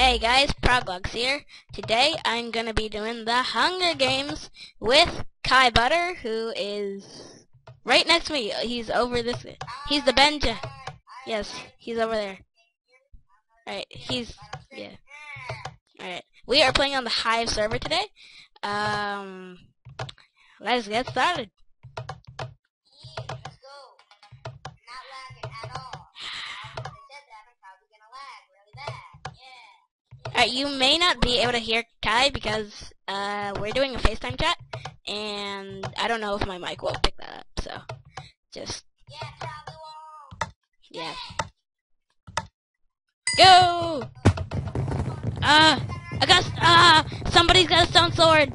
Hey guys, Proglogs here. Today I'm gonna be doing the Hunger Games with Kai Butter, who is right next to me. He's over this. He's the Benja. Yes, he's over there. Alright, he's yeah. Alright, we are playing on the Hive server today. Um, let's get started. Let's go. Not lagging at all. If they said that, I'm probably gonna lag really bad. Alright, you may not be able to hear Kai because uh, we're doing a FaceTime chat, and I don't know if my mic will pick that up. So, just Yeah, yeah. Go! Ah, I got ah, somebody's got a stone sword.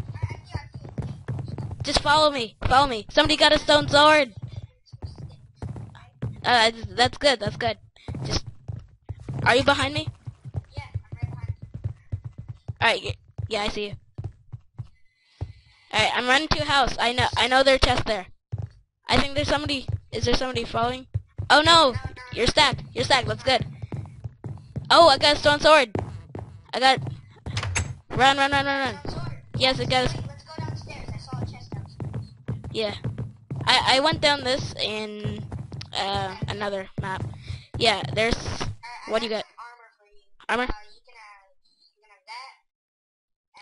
Just follow me, follow me. Somebody got a stone sword. Uh, that's good. That's good. Just, are you behind me? Alright, yeah, I see you. Alright, I'm running to a house. I know, I know their chest there. I think there's somebody, is there somebody following? Oh no, you're stacked, you're stacked, that's good. Oh, I got a stone sword. I got, run, run, run, run, run. Yes, it goes, let's go downstairs. I saw a yeah. I, I went down this in, uh, another map. Yeah, there's, What do you got? Armor for you. armor. Uh, you can have, you can have that.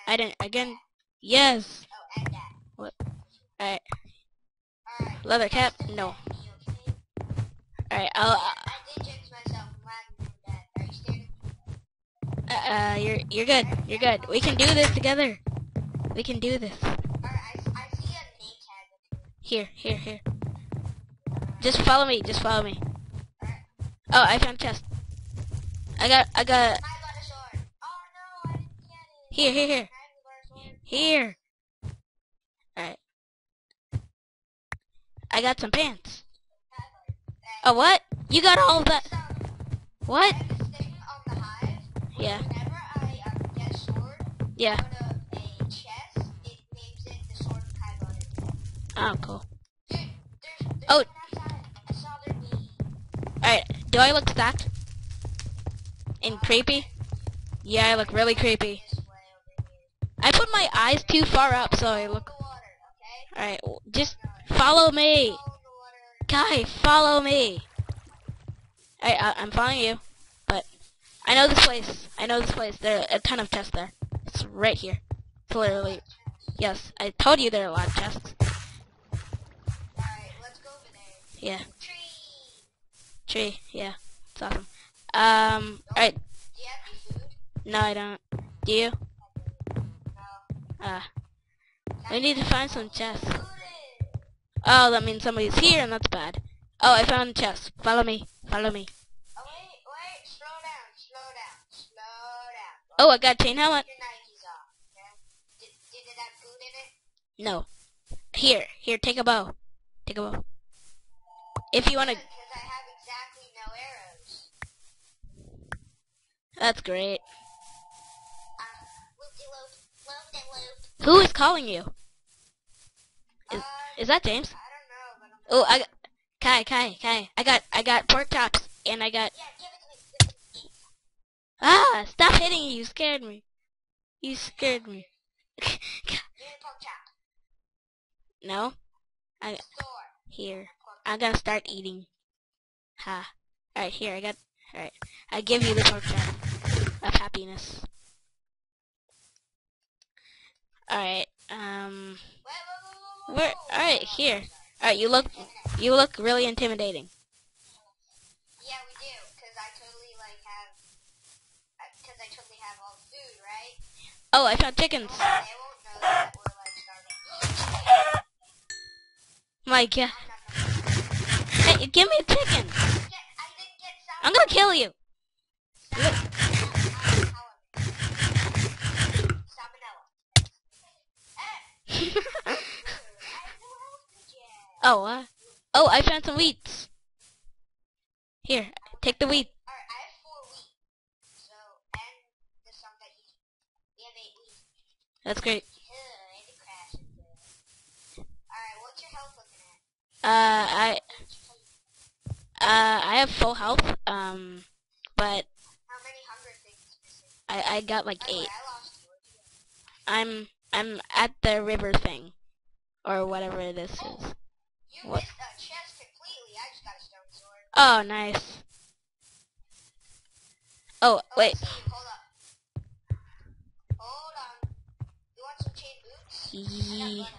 I didn't, again, yes. Oh. What? Alright, leather cap, no. Alright, I'll, I did jinx myself. I'm lagging really bad. Are you scared of me? Uh, uh, you're you're good. You're good. We can do this together. We can do this. Alright, I, s- I see a name tag up here. Here, here, here. Just follow me. Just follow me. Oh, I found chest. I got, I got. I got a sword. Oh no, I didn't get it. Here, here, here, a here. All right. I got some pants. Oh, what? You got all of that? What? Yeah. A Yeah. a. Oh, cool. Oh. one outside. I saw their knee. All right. Do I look stacked? And creepy? Yeah, I look really creepy. My eyes too far up, so I look. The water, okay? All right. Just follow me. Guy, follow me. I, I I'm following you, but I know this place. I know this place. There are a ton of chests there. It's right here. It's literally. Yes, I told you there are a lot of chests. Alright. Yeah, Tree. tree. Yeah, it's awesome. Um. All right. No, I don't. Do you? Uh. We need to find some chests. Oh, that means somebody's here, and that's bad. Oh, I found a chest. Follow me. Follow me. Oh wait, wait, slow down, slow down, slow down. Oh, I got a chain helmet. Take your Nikes off, okay? Did, did it have food in it? No. Here, here, take a bow. Take a bow. If you I have exactly no arrows. that's great. Who is calling you? Is, Uh, is that James? I don't know, but I'm Oh, I got Kai, Kai, Kai. I got, I got pork chops, and I got. Yeah, give it to me. Give it to me. Ah! Stop hitting me! You scared me. You scared me. Give me pork chop. no. I here. I'm gonna start eating. Ha. All right, here I got. All right, I give you the pork chop of happiness. All right. Um. Where? All right, here. All right, you look, you look really intimidating. Yeah, we do, because I totally, like, have... Because I totally have all the food, right? Oh, I found chickens. They won't know that we're, like, starving. My God. I'm not gonna- Hey, give me a chicken. Get, I didn't get some. I'm gonna kill you. Oh, uh, oh, I found some wheats. Here, take the wheat. Alright, I have four wheat. So, and the some that you We have eight wheat. That's great. Ugh, and it crashed. Alright, what's your health looking at? Uh, I, uh, I have full health. Um, but How many hunger things missing? I I got like By the way, eight. I lost you. Where'd you go? I'm I'm at the river thing, or whatever this is. What? Oh, nice. Oh, wait. Hold on. You want some chain boots?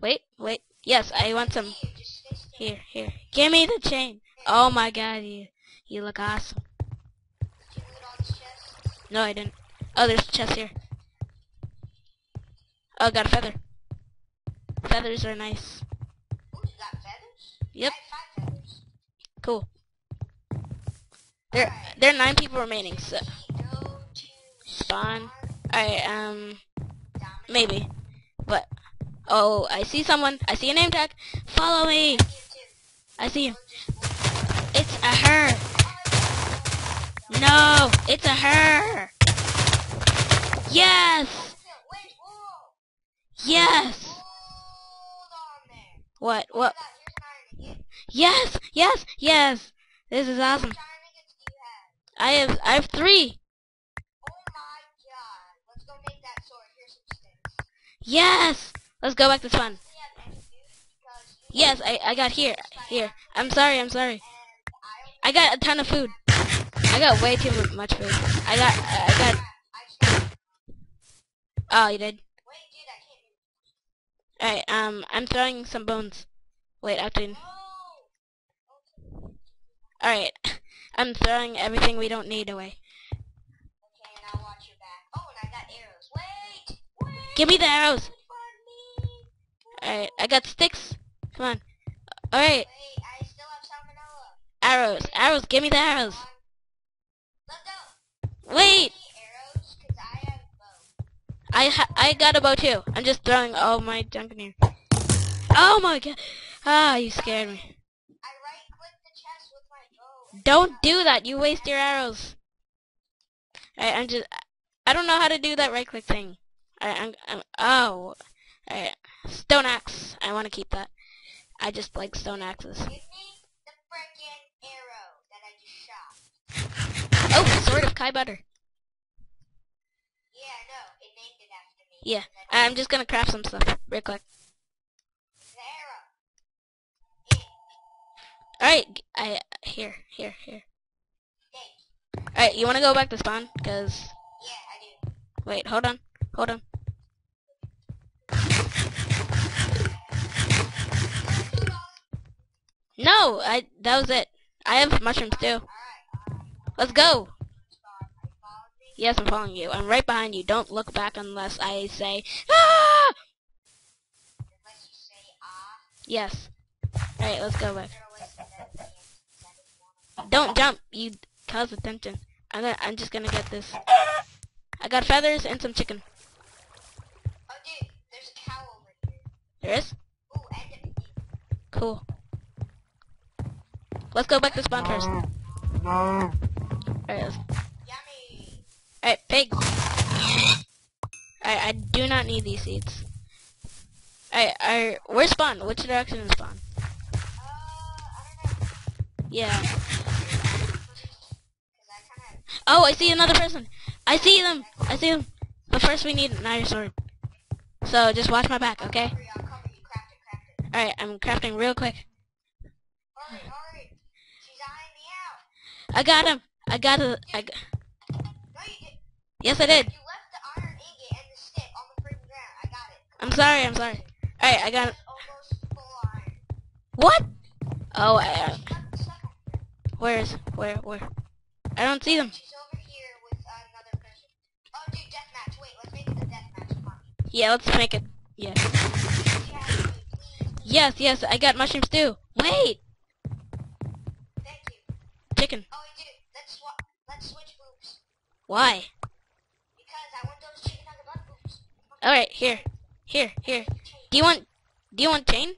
Wait, wait. Yes, I want some. Here, here. Give me the chain. Oh my god, you, you look awesome. No, I didn't. Oh, there's a chest here. Oh, got a feather. Feathers are nice. Ooh, you got feathers? Yep. I. Cool. There, there are nine people remaining. So spawn. Alright, um, maybe, but oh, I see someone. I see a name tag. Follow me. I see him. I It's a her. No, it's a her. Yes, yes. What? What? at that, Here's an iron ingot. Yes, yes, yes. This is awesome. Which iron ingots do you have? I have, I have three. Oh my god. Let's go make that sword. Here's some sticks. Yes. Let's go back to spawn. Do we have any food? Because you Yes, I, I got here, here. I'm sorry, I'm sorry. I got a ton of food. I got way too much food. I got, I got. Oh, you did. Wait, dude, I can't Alright, um, I'm throwing some bones. Wait, actually, Oh! Alright. I'm throwing everything we don't need away. Okay, and I'll watch your back. Oh, and I got arrows. Wait! Wait! Give me the arrows. Alright, I got sticks. Come on. Alright, Wait, I still have salmonella. arrows. Arrows, give me the arrows. Wait! Arrows, because I have bow. I ha I got a bow too. I'm just throwing all my junk in here. Oh my god. Ah, you scared me. I right-clicked the chest with my bow. and Don't do that. You waste your arrows. Alright, I'm just. I don't know how to do that right click thing. I'm, I'm. Oh. Alright. Stone axe. I want to keep that. I just like stone axes. Give me the frickin' arrow that I just shot. Oh, Sword of Kai Butter. Yeah, no, it named it after me. Yeah, I'm just gonna craft some stuff real quick. The arrow. Yeah. Alright, I. Here, here, here. Alright, you wanna go back to spawn? Cause. Yeah, I do. Wait, hold on. Hold on. No, I. That was it. I have mushrooms too. Let's go. Yes, I'm following you. I'm right behind you. Don't look back unless I say! Unless you say ah. Yes. Alright, let's go back. You're gonna waste the dead chance. I didn't wanna- Don't jump. You cause attention. I'm gonna, I'm just gonna get this. I got feathers and some chicken. Oh, dude, there's a cow over here. There is? Ooh, and a pig. Cool. Let's go back to spawn first. Alright, let's, Yummy. alright, pig. Alright, I do not need these seeds. Alright, alright, where's spawn? Which direction is spawn? Uh, I don't know. Yeah. Because I kind of... Oh, I see another person. I see them. I see them. But first we need an iron sword. So just watch my back, okay? Alright, I'm crafting real quick. I got him. I got. I got, yes, I did. I'm sorry. I'm sorry. Alright, I got it. What? Oh, I, uh, where is where where? I don't see them. Yeah, let's make it. Yeah. Yeah, please, please. Yes, yes. I got mushrooms too. Wait, Thank you. chicken. Oh, wait, dude, let's swap. Let's switch boobs. Why? Because I want those chicken nugget butt boobs. All right, here, here, here. Do you want? Do you want chain?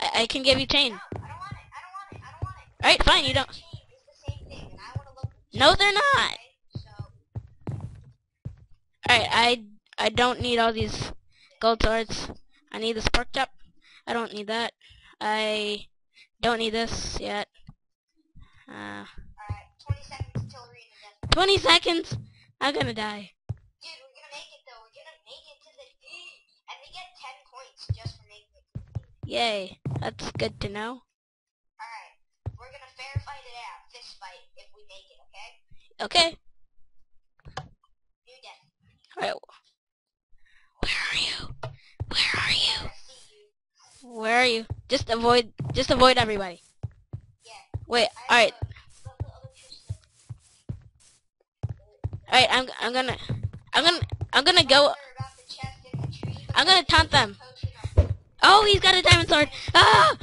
I, I can give you chain. No, I don't want it. I don't want it. I don't want it. All right, fine. You don't. Chain is the same thing, and I want to look. No, they're not. Okay, so Alright, I I don't need all these gold swords. I need this pork chop. I don't need that. I don't need this yet. Uh, alright, 20 seconds till arena death. 20 seconds? I'm gonna die. Dude, we're gonna make it though. We're gonna make it to the D. And we get 10 points just for making it. Yay. That's good to know. Alright. We're gonna fair fight it out. Fist fight if we make it, okay? Okay. New death. Alright. Where are you? Where are you? I see you. Where are you? Just avoid just avoid everybody. Yeah. Wait, I alright. have a little electricity. Alright, I'm I'm gonna I'm gonna I'm gonna go Wonder about the chest in the tree, but I'm gonna taunt them. Oh he's got a diamond sword! Ah!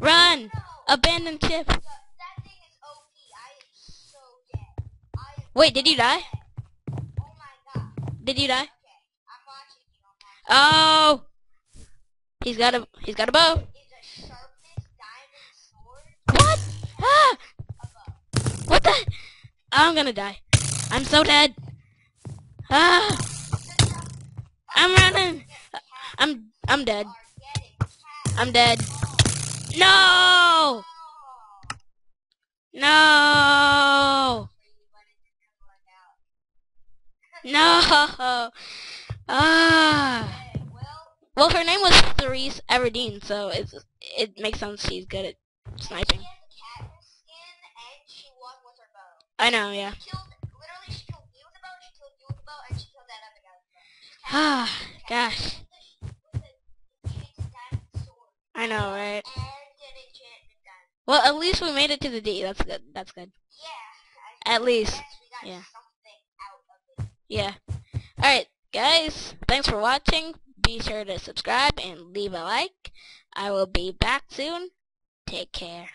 Run! Abandon ship! The- that thing is OP. I am so dead. I am Wait, did you die? Oh my god. Did you die? Watching you. Watching Oh He's got a he's got a bow. What? Ah! What the I'm gonna die. I'm so dead. Ah! I'm running. I'm I'm dead. I'm dead. No! No! No! Ah! Well, her name was Therese Everdeen, so it's it makes sense she's good at sniping. Skin. I know, yeah. She killed, literally, she killed me with a bow, she killed you with a bow, and she killed that other guy with a bow. Ah, gosh. I know, right? Well, at least we made it to the D. That's good. That's good. Yeah. At least. yeah. Yeah. Alright, guys. Thanks for watching. Be sure to subscribe and leave a like. I will be back soon. Take care.